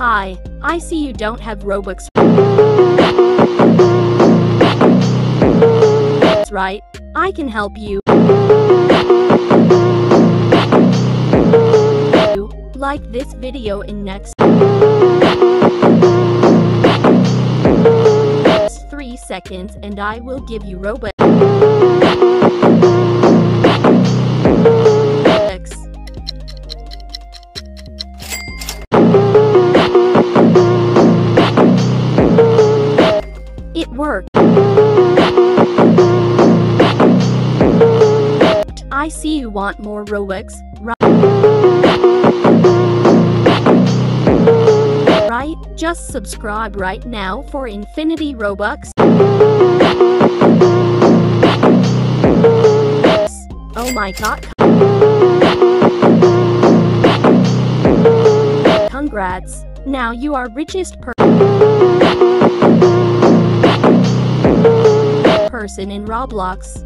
Hi, I see you don't have Robux. That's right, I can help you. Like this video in next 3 seconds and I will give you Robux. It worked. I see you want more Robux, right? Just subscribe right now for Infinity Robux. Oh my god. Congrats. Now you are richest per person in Roblox.